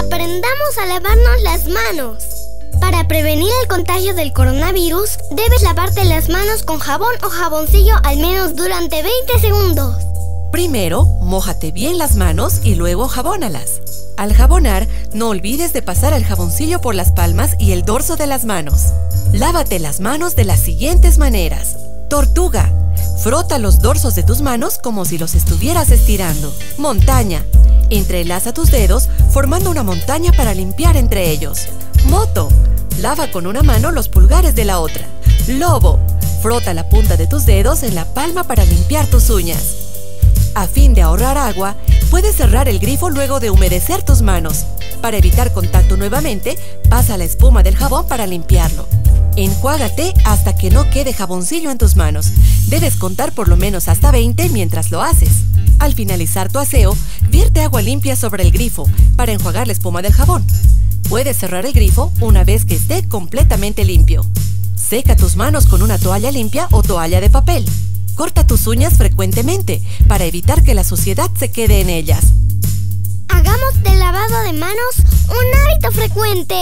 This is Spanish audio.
aprendamos a lavarnos las manos. Para prevenir el contagio del coronavirus, debes lavarte las manos con jabón o jaboncillo al menos durante 20 segundos. Primero, mójate bien las manos y luego jabónalas. Al jabonar, no olvides de pasar el jaboncillo por las palmas y el dorso de las manos. Lávate las manos de las siguientes maneras. Tortuga. Frota los dorsos de tus manos como si los estuvieras estirando. Montaña. Entrelaza tus dedos formando una montaña para limpiar entre ellos. Moto. Lava con una mano los pulgares de la otra. Lobo. Frota la punta de tus dedos en la palma para limpiar tus uñas. A fin de ahorrar agua, puedes cerrar el grifo luego de humedecer tus manos. Para evitar contacto nuevamente, pasa la espuma del jabón para limpiarlo. Enjuágate hasta que no quede jaboncillo en tus manos. Debes contar por lo menos hasta 20 mientras lo haces. Al finalizar tu aseo, vierte agua limpia sobre el grifo para enjuagar la espuma del jabón. Puedes cerrar el grifo una vez que esté completamente limpio. Seca tus manos con una toalla limpia o toalla de papel. Corta tus uñas frecuentemente para evitar que la suciedad se quede en ellas. Hagamos del lavado de manos un hábito frecuente.